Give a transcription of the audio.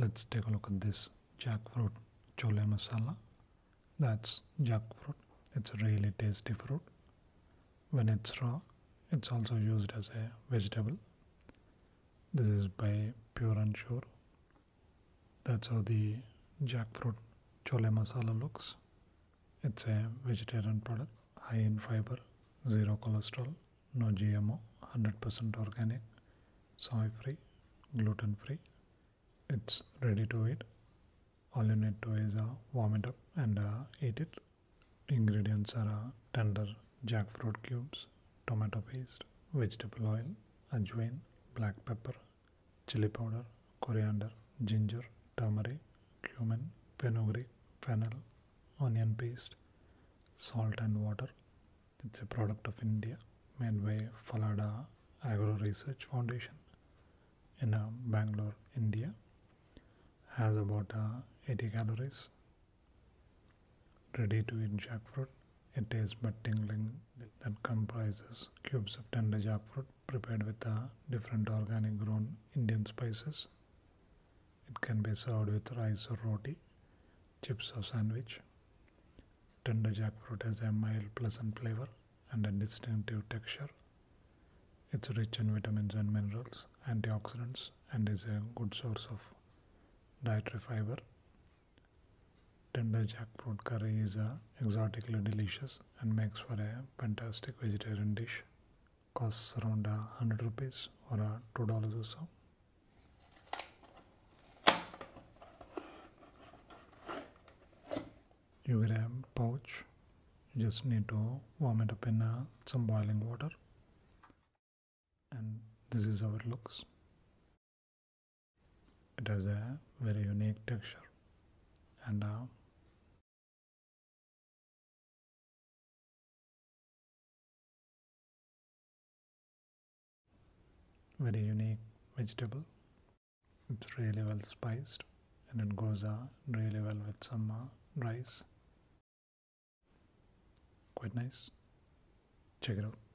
let's take a look at this jackfruit chole masala. That's jackfruit. It's a really tasty fruit. When it's raw, it's also used as a vegetable. This is by Pure and Sure. That's how the jackfruit chole masala looks. It's a vegetarian product, high in fiber, zero cholesterol, no GMO, 100% organic, soy free, gluten free. It's ready to eat. All you need to is uh, warm it up and uh, eat it. Ingredients are uh, tender jackfruit cubes, tomato paste, vegetable oil, ajwain, black pepper, chili powder, coriander, ginger, turmeric, cumin, fenugreek, fennel, onion paste, salt and water. It's a product of India made by Phalada Agro Research Foundation in uh, Bangalore, India. Has about uh, 80 calories. Ready to eat jackfruit. It tastes but tingling that comprises cubes of tender jackfruit prepared with uh, different organic grown Indian spices. It can be served with rice or roti, chips or sandwich. Tender jackfruit has a mild, pleasant flavor and a distinctive texture. It's rich in vitamins and minerals, antioxidants, and is a good source of dietary fiber. Tender jackfruit curry is uh, exotically delicious and makes for a fantastic vegetarian dish. Costs around uh, 100 rupees or uh, $2 or so. You get a pouch. You just need to warm it up in uh, some boiling water. And this is how it looks. It has a very unique texture and uh, very unique vegetable. It's really well spiced and it goes uh, really well with some uh, rice. Quite nice. Check it out.